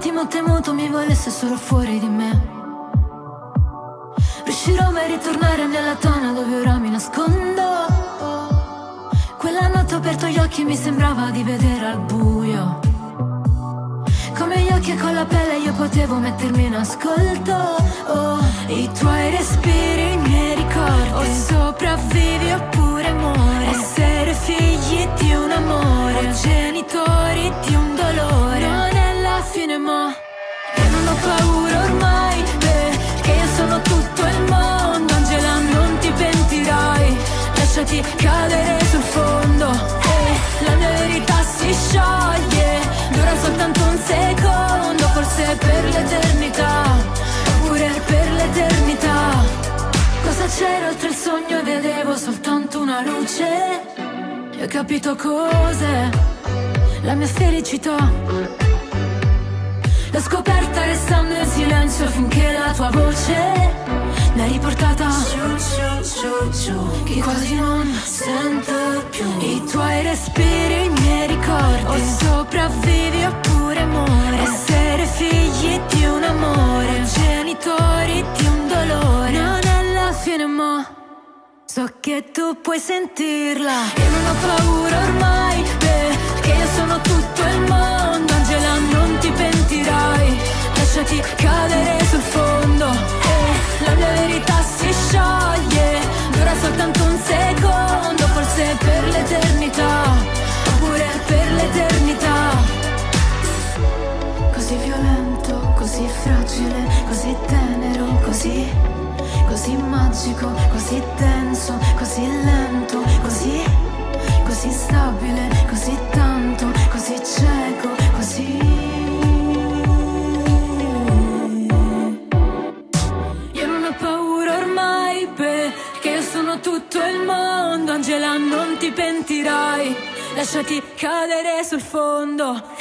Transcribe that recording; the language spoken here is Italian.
attimo ho temuto mi volesse solo fuori di me. Riuscirò mai a ritornare nella tana dove ora mi nascondo. Quella notte ho aperto gli occhi e mi sembrava di vedere al buio. Come gli occhi e con la pelle io potevo mettermi in ascolto. Oh, i tuoi respiri, i miei ricordi. O sopravvivi oppure muori. Essere figli di un amore. O genitori Lasciati cadere sul fondo. E la mia verità si scioglie. Dura soltanto un secondo. Forse per l'eternità. Oppure per l'eternità. Cosa c'era oltre il sogno vedevo soltanto una luce. E ho capito cos'è la mia felicità. L'ho scoperta restando in silenzio finché la tua voce ha riportata? Giù, giù, giù, giù Che quasi non sento più. I tuoi respiri, i miei ricordi. O sopravvivi oppure muori Essere figli di un amore. Genitori di un dolore. Non è la fine ma So che tu puoi sentirla. E non ho paura ormai Perché io sono tutto Così magico, così denso, così lento, così, così stabile, così tanto, così cieco, così. Io non ho paura ormai perché sono tutto il mondo, Angela non ti pentirai, lasciati cadere sul fondo